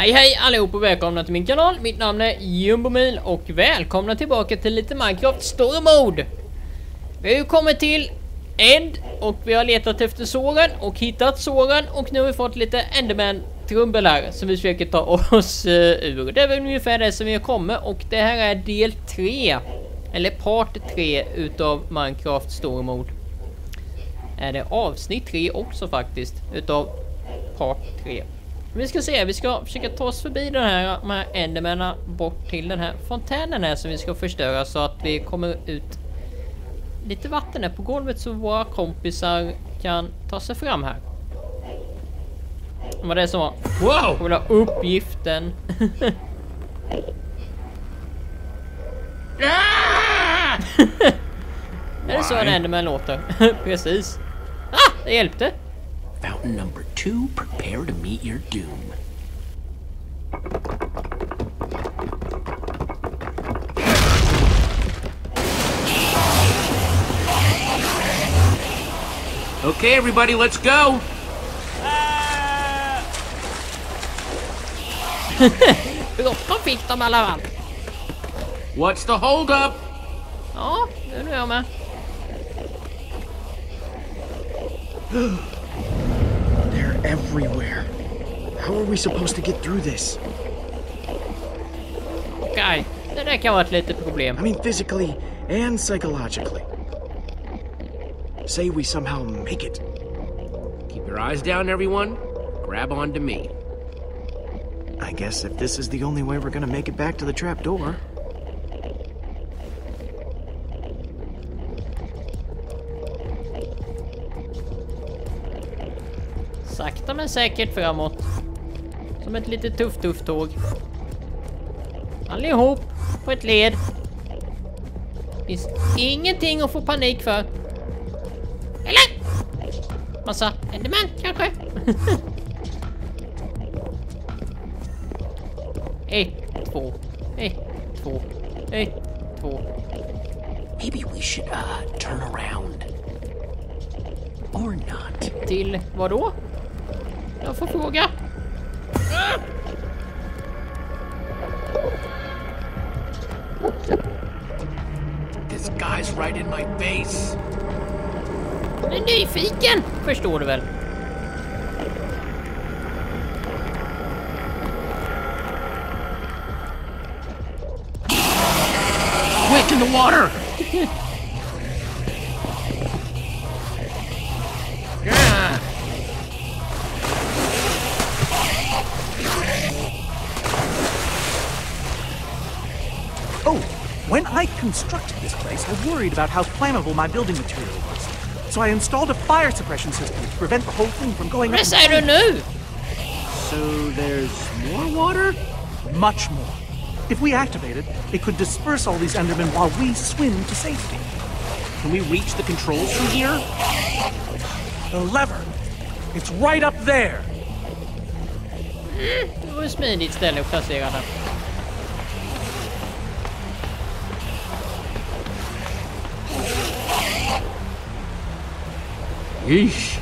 Hej hej allihop och välkomna till min kanal. Mitt namn är Jumbomil och välkomna tillbaka till lite Minecraft Story Mode. Vi har ju kommit till End och vi har letat efter såren och hittat såren och nu har vi fått lite Enderman trumbel här som vi försöker ta oss uh, ur. Det är väl ungefär det som vi har kommit och det här är del 3 eller part 3 utav Minecraft Story Mode. Är det avsnitt 3 också faktiskt utav part 3. Vi ska se, vi ska försöka ta oss förbi den här, de här endermännen bort till den här fontänen här som vi ska förstöra så att vi kommer ut lite vatten här på golvet så våra kompisar kan ta sig fram här. Vad det som var. Wow! Ha uppgiften. är det så en enderman låter? Precis. Ah, det hjälpte. Fountain number two, prepare to meet your doom. Okay, everybody, let's go. Fick de i alla fall. What's the holdup? Ja, det är jag med. They're everywhere. How are we supposed to get through this? Okej, det där kan vara ett litet problem. I mean, physically and psychologically. Say we somehow make it. Keep your eyes down, everyone. Grab onto me. I guess if this is the only way we're gonna make it back to the trap men säkert framåt. Som ett litet tufft tufft tåg. Allihop på ett led. Finns ingenting att få panik för. Eller? Massa Enderman kanske? ett, två, ett, två, ett, två. Maybe we should uh, turn around. Or not. Till vad då? Jag får fråga. This guy's right in my face. Jag är nyfiken, förstår du väl? Quick in the water! Constructed this place, I worried about how flammable my building material was. So I installed a fire suppression system to prevent the whole thing from going Vad up. don't know. So there's more water? Much more. If we activate it, it could disperse all these Endermen while we swim to safety. Can we reach the controls from here? The lever. It's right up there. Det var smidigt ställe att placera den. Yeesh.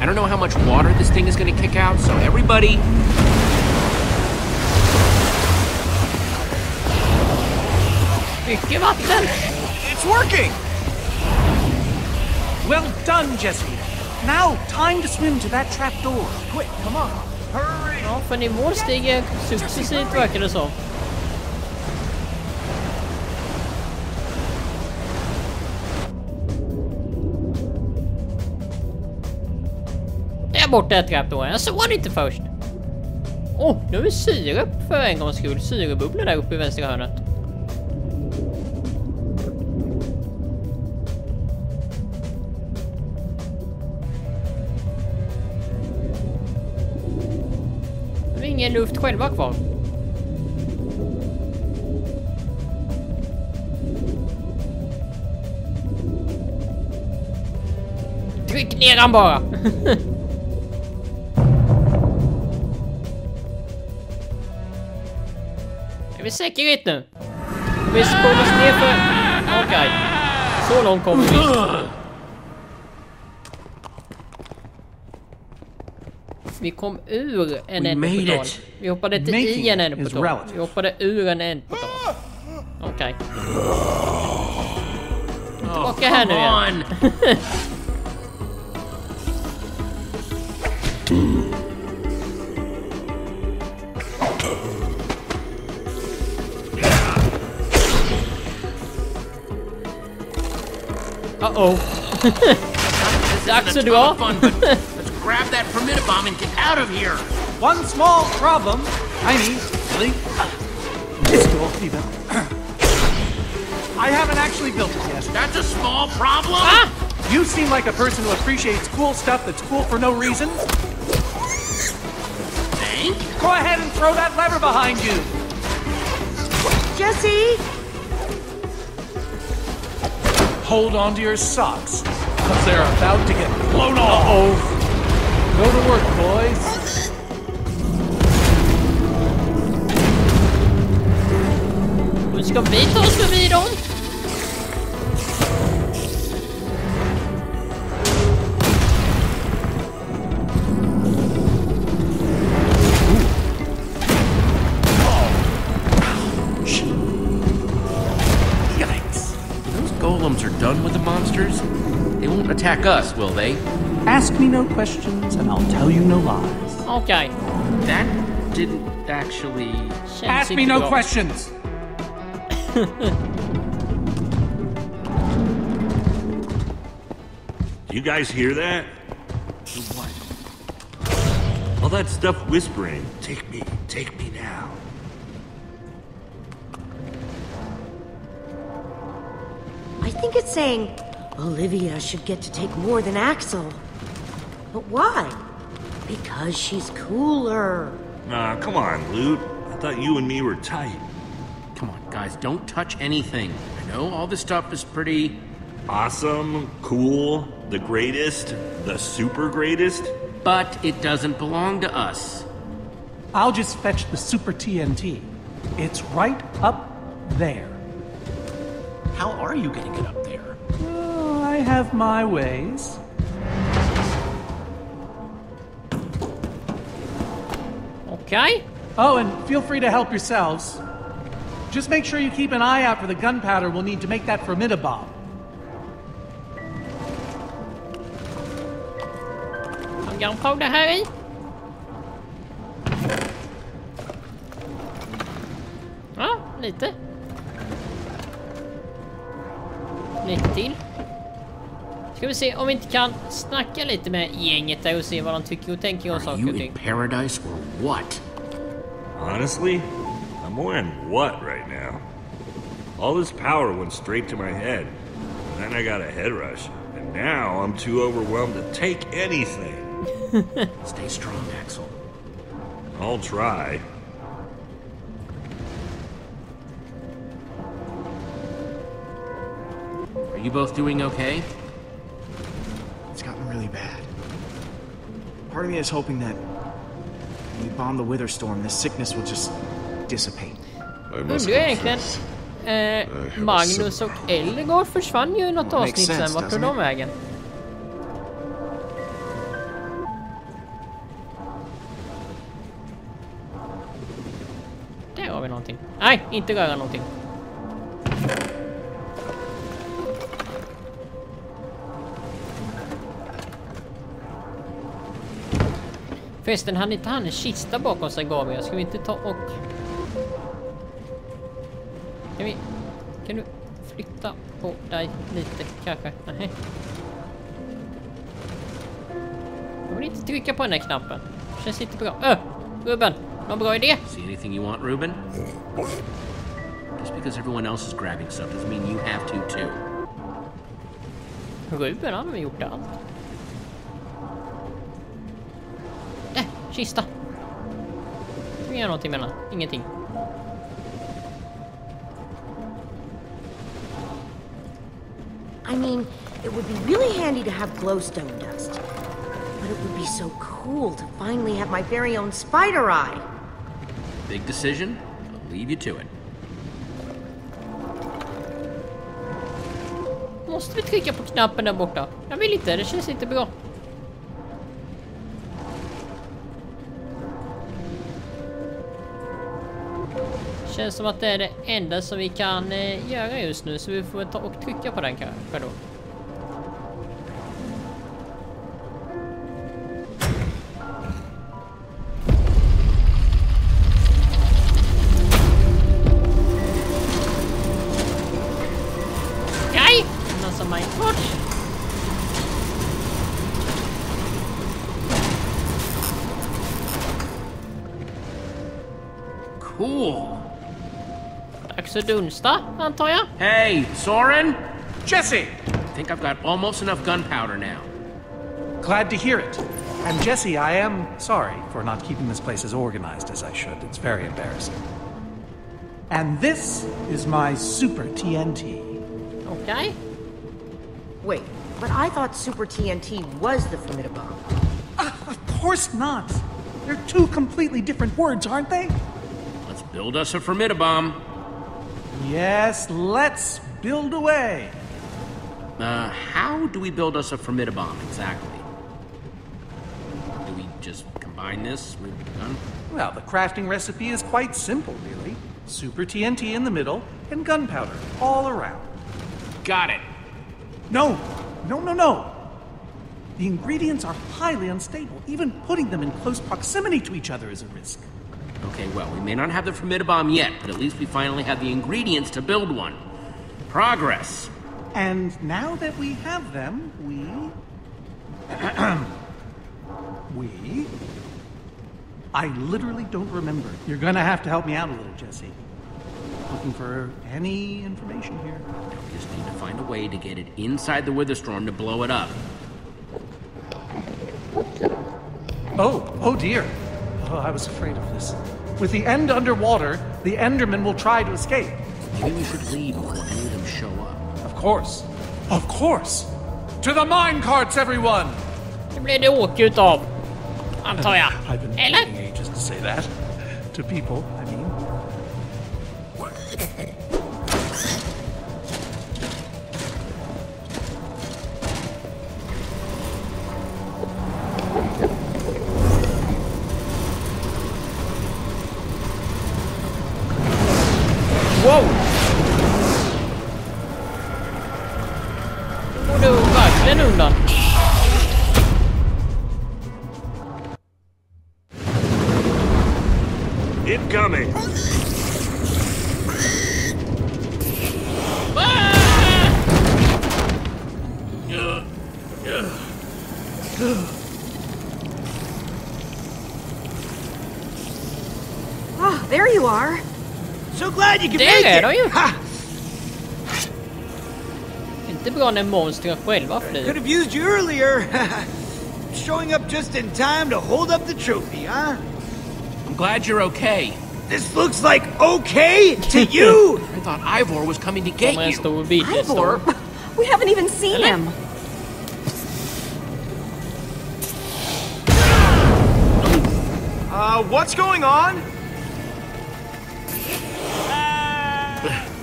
I don't know how much water this thing is gonna kick out, so everybody Give up then! It's working! Well done, Jesse. Now, time to swim to that trap door. Quick, come on. Ja, för nivån stiger successivt verkar det som. Där borta är trapdåren. Jag såg den inte först. Åh, oh, nu har vi syre för en gångs skull. Syrebubblor där uppe i vänstra hörnet. Ingen luft själva kvar. Tryck ner han bara! Är vi säkerhet nu? Vi spolas ner för... Okej. Så långt kommer vi. Vi kom ur en ändportal. Vi hoppade inte Making i en ändportal. Vi hoppade ur en ändportal. Okej. Tillbaka här nu igen. Uh-oh. Dags att dra. fun, but let's grab that bomb and get out of here. One small problem. I mean, really, this door even. I haven't actually built it yet. That's a small problem. Ah! You seem like a person who appreciates cool stuff that's cool for no reason. Thank Go ahead and throw that lever behind you. Jesse! Hold on to your socks, because they're about to get blown off. Uh oh Go to work, boys. Nu ska vi ta oss förbi dem. Yikes. Those golems are done with the monsters. They won't attack us, will they? Ask me no questions, and I'll tell you no lies. Okay. That didn't actually. Känns Ask me no bra. questions. You guys hear that? What? All that stuff whispering. Take me, take me now. I think it's saying Olivia should get to take more than Axel. But why? Because she's cooler. Nah, come on, Loot. I thought you and me were tight. Come on, guys, don't touch anything. I know all this stuff is pretty. Awesome, cool, the greatest, the super greatest. But it doesn't belong to us. I'll just fetch the Super TNT. It's right up there. How are you getting it up there? Oh, I have my ways. Okej. Oh, and feel free to help yourselves. Just make sure you keep an eye out for the gunpowder we'll need to make that formidabomb. Har gunpowder i? Ja, lite. Lite till. Ska vi se om vi inte kan snacka lite med gänget där och se vad de tycker och tänker om Are saker you och in ting. paradise or what? Honestly, I'm wearing what right now? All this power went straight to my head. And Then I got a head rush. And now I'm too overwhelmed to take anything. Stay strong, Axel. I'll try. Are you both doing okay? Part of me is hoping that when we bomb the Wither Storm, this sickness will just dissipate. Undrar egentligen... Eh, Magnus och Ellegaard försvann ju i något Makes avsnitt sen. sense, Vart tog doesn't de it? vägen? Där har vi någonting. Nej, inte röra någonting. Förresten, hann inte han en kista bakom sig Gabriel? Ska vi inte ta och... Kan vi... Kan du flytta på dig lite kanske? Nej. Jag vill inte trycka på den här knappen. Känns inte bra. Öh! Ruben! Någon bra idé? See anything you want, Ruben? Just because everyone else is grabbing stuff doesn't mean you have to too. Ruben han har gjort allt. Kista! Ska vi göra någonting med den? Ingenting. I mean, it would be really handy to have glowstone dust. But it would be so cool to finally have my very own spider eye. Big decision? I'll leave you to it. Måste vi trycka på knappen där borta? Jag vill inte, det känns inte bra. Känns som att det är det enda som vi kan eh, göra just nu, så vi får ta och trycka på den kanske då. Nej! Massa mindforce. Cool. Dags att dunsta, antar jag. Hey, Soren? Jesse! I think I've got almost enough gunpowder now. Glad to hear it. And Jesse, I am sorry for not keeping this place as organized as I should. It's very embarrassing. And this is my Super TNT. Okay. Wait, but I thought Super TNT was the Formidabomb. Ah, of course not. They're two completely different words, aren't they? Let's build us a formidabomb. Yes, let's build away. Uh, how do we build us a formidabomb exactly? Do we just combine this with gun? Well, the crafting recipe is quite simple, really. Super TNT in the middle and gunpowder all around. Got it. No, no, no, no. The ingredients are highly unstable. Even putting them in close proximity to each other is a risk. Okay, well, we may not have the formidabomb yet, but at least we finally have the ingredients to build one. Progress. And now that we have them, we. we. I literally don't remember. You're gonna have to help me out a little, Jesse. Looking for any information here. We just need to find a way to get it inside the Witherstorm to blow it up. Oh, oh dear. Oh, I was afraid of this. With the end underwater, the Enderman will try to escape. Maybe we should leave before any of them show up. Of course. Of course. To the mine carts, everyone! Det blir det åka utav. Antar jag. I've been Eller? waiting ages to say that. To people, Ah, there you are. So glad you could Där make är it! de ju! Ha! Inte bra när monstren själva Could have used you earlier. Showing up just in time to hold up the trophy, huh? I'm glad you're okay. This looks like okay to you! I thought Ivor was coming to get you. Ivor? We haven't even seen him. Uh, what's going on?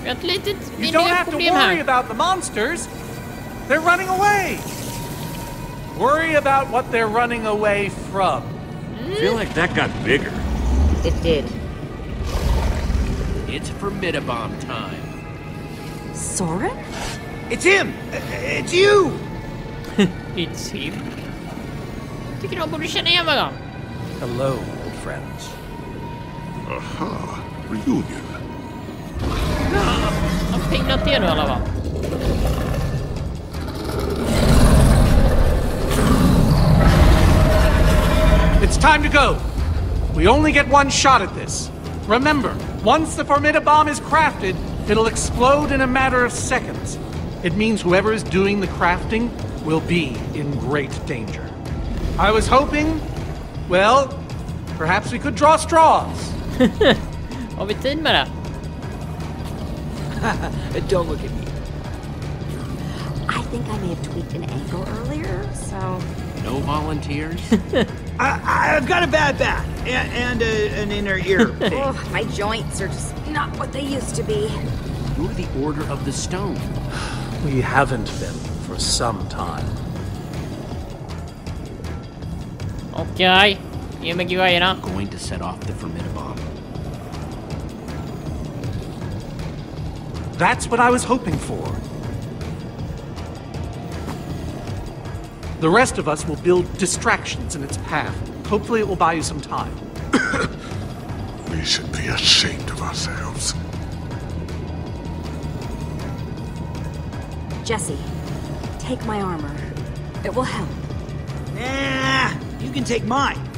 Vi har ett litet You don't have to worry här. about the monsters. They're running away. Worry about what they're running away from. I feel like that got bigger. It did. It's formidabomb time. Soren? It's him! Uh, It's you! It's him. Tycker de borde känna igen varandra. Hello, old friends. Aha, reunion. De har pinat det nu i alla fall. It's time to go. We only get one shot at this. Remember, once the Formidabomb is crafted, it'll explode in a matter of seconds. It means whoever is doing the crafting will be in great danger. I was hoping, well, perhaps we could draw straws. Har vi tid med det? Don't look at me. I think I may have tweaked an ankle earlier, so. No volunteers? I, I've got a bad back and, and a, an inner ear. Oh, my joints are just not what they used to be. You're the Order of the Stone. We haven't been for some time. Okej. Ge mig grejerna. Going to set off the Formidabomb. That's what I was hoping for. The rest of us will build distractions in its path. Hopefully, it will buy you some time. We should be ashamed of ourselves. Jesse, take my armor. It will help. Nah, you can take mine.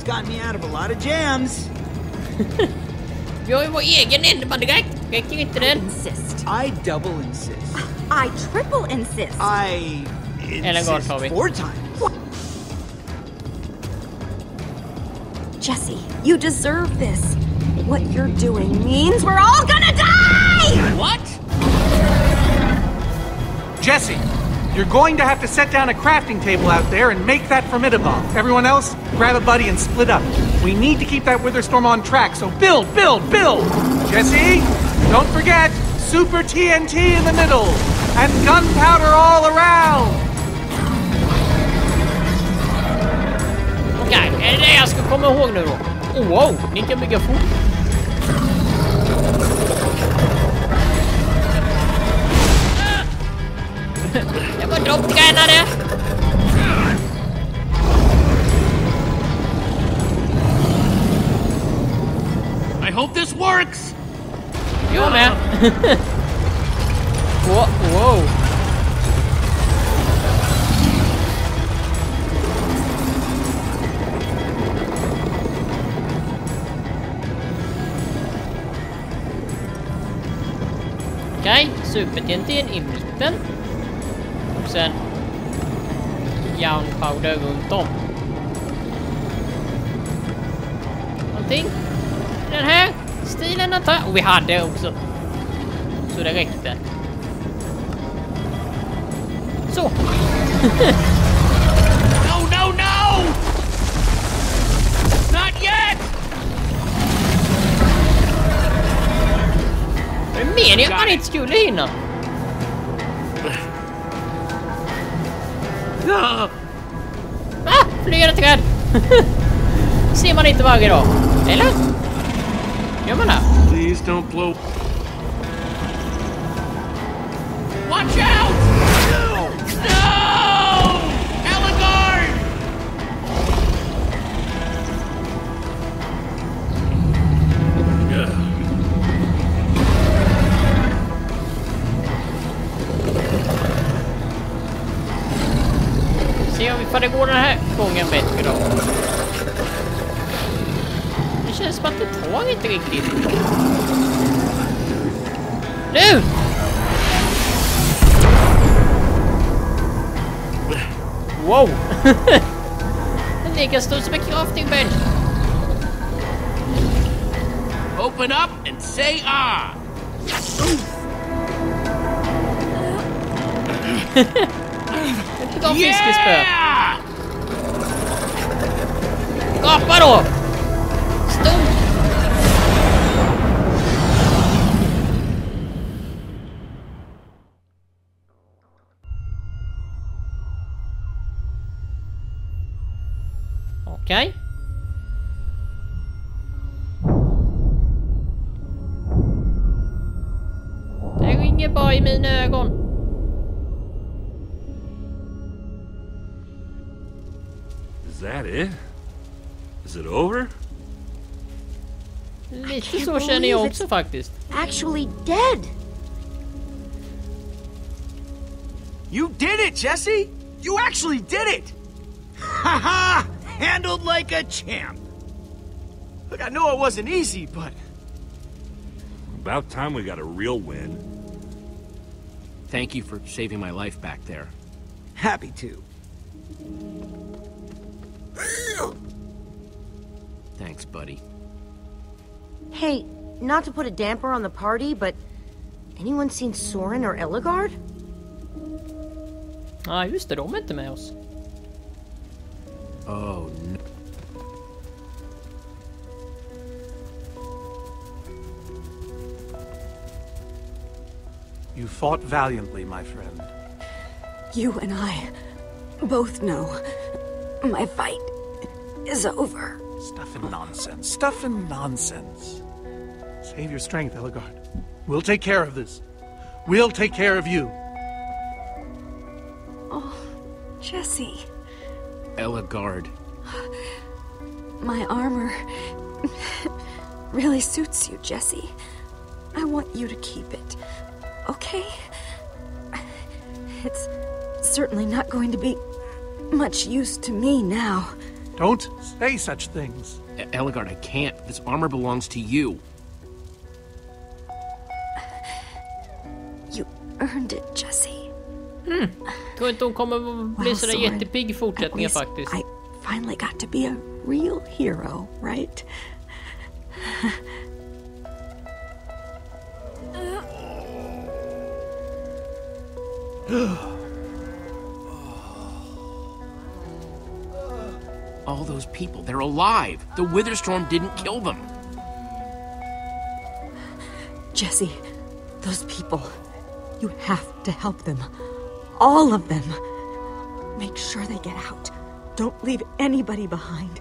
It's gotten me out of a lot of jams. Vi har ju vår egen endermannegang. Räcker inte den? Insist. I double insist. I triple insist. I Eller går, insist Toby. four times. Jesse, you deserve this. What you're doing means we're all gonna die! What? Jesse, you're going to have to set down a crafting table out there and make that formidabomb. Everyone else, grab a buddy and split up. We need to keep that Witherstorm on track, so build, build, build! Jesse, don't forget, Super TNT in the middle, and gunpowder all around! Okej, är det det jag ska komma ihåg nu då? Oh, wow, ni kan bygga fort. Det var de tränade. I hope this works! Jag med. wow. wow. Okej, super-TNT'n i mitten. Och sen Gunpowder runt om. Någonting? Den här stilen antar jag. Och vi hade också. Så det räckte. Så! No, no, no! Not yet! Det meningen att man inte skulle hinna? Ah, Ah! Flygande träd! Ser man inte varje dag. Eller? Gör man det? Please don't blow. Får det går den här gången bättre då. Det känns som att det tar inte riktigt. Nu! Wow! Den lika stor som en crafting bench. Open up and say ah! Ett bra fiskespö. Gapa då! Stor! Okej. Det ringer bara i mina ögon. Lite can't känner jag också faktiskt. Actually dead. You did it, Jesse! You actually did it! Haha! Handled like a champ. Look, I know it wasn't easy, but About time we got a real win. Thank you for saving my life back there. Happy to. Thanks, buddy. Hey, not to put a damper on the party, but anyone seen Soren or Ellegaard? Ja, ah, just det. De är inte med oss. Oh, no. You fought valiantly, my friend. You and I both know my fight is over. Stuff and nonsense. Stuff and nonsense. Save your strength, Ellegaard. We'll take care of this. We'll take care of you. Oh, Jesse. Ellegaard. My armor really suits you, Jesse. I want you to keep it, okay? It's certainly not going to be much use to me now. Don't say such things. Ellegaard, I can't. This armor belongs to you. You earned it, Jesse. Hmm. Tror inte hon kommer bli Well, sådär Soren, jättepigg i At fortsättningen least faktiskt. I finally got to be a real hero, right? All those people, they're alive. The Witherstorm didn't kill them. Jesse, those people, you have to help them. All of them. Make sure they get out. Don't leave anybody behind.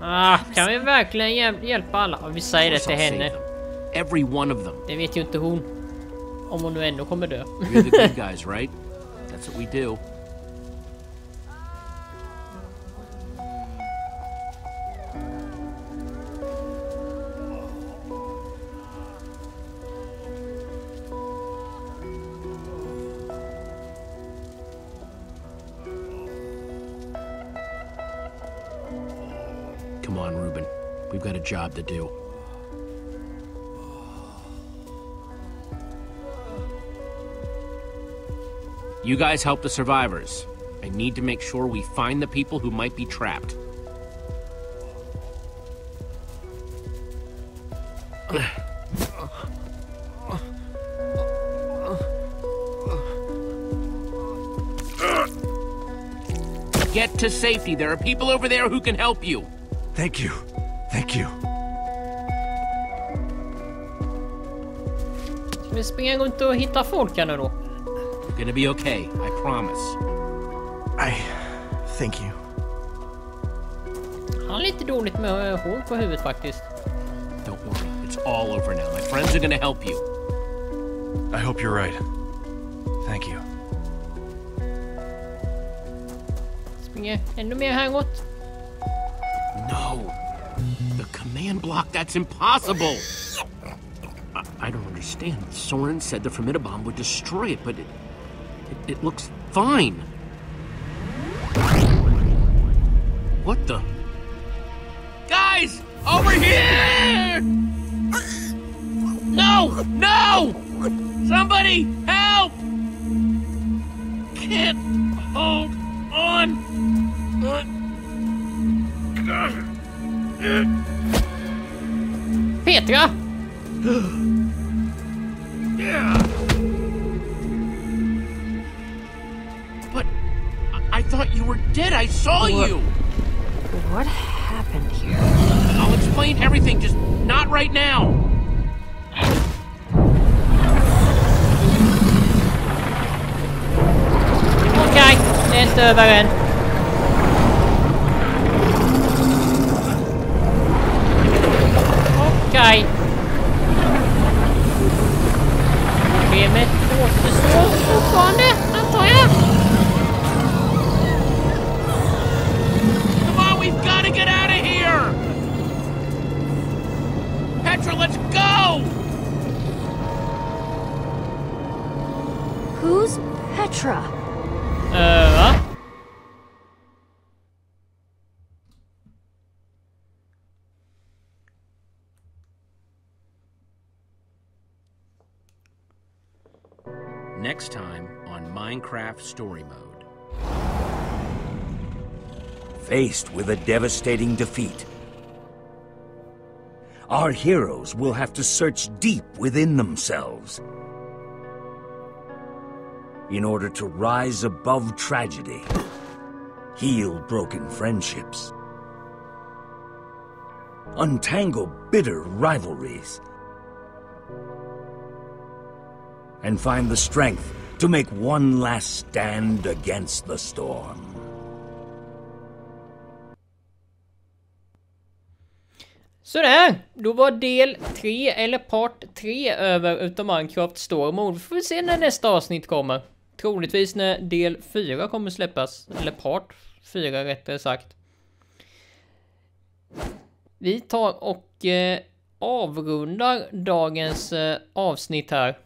Ah, kan vi verkligen hjäl- hjälpa alla? Ja, Vi säger det Of till henne. Every one of them. Det vet ju inte hon. Om hon nu ändå kommer dö. We're the good guys, right? That's what we do. Job to do. You guys help the survivors. I need to make sure we find the people who might be trapped. Get to safety. There are people over there who can help you. Thank you. Thank you. Ska vi springa runt och hitta folk här nu då? You're gonna be okay. I promise. I thank you. Han har lite dåligt med eh, hår på huvudet faktiskt. Don't worry. It's all over now. My friends are gonna help you. I hope you're right. Thank you. Springer ännu mer häråt. No. The command block, that's impossible. I, I don't understand. Soren said the Formidabomb would destroy it, but it, it, it looks fine. What the? Guys! Over here! No! No! Somebody help! Can't hold Petra! But I, I thought you were dead. I saw you. What happened here? I'll explain everything, just not right now. Okej, det är inte över än. Okej. Problemet återstår fortfarande, antar jag. Come on, we've got to get out of here. Petra, let's go. Who's Petra? Uh, Next time on Minecraft Story Mode. Faced with a devastating defeat, our heroes will have to search deep within themselves in order to rise above tragedy, heal broken friendships, untangle bitter rivalries, and find the strength to make one last stand against the storm. Sådär, då var del 3 eller part 3 över utav Minecraft Stormord. Får Vi se när nästa avsnitt kommer. Troligtvis när del 4 kommer släppas, eller part 4 rättare sagt. Vi tar och eh, avrundar dagens eh, avsnitt här.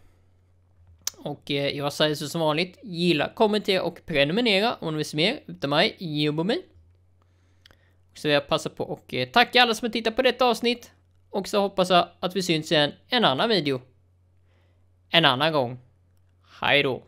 Och eh, jag säger så som vanligt, gilla, kommentera och prenumerera om ni vill se mer utav mig, Jumbomi. Så jag passar på och eh, tacka alla som har tittat på detta avsnitt. Och så hoppas jag att vi syns igen en annan video. En annan gång. Hej då.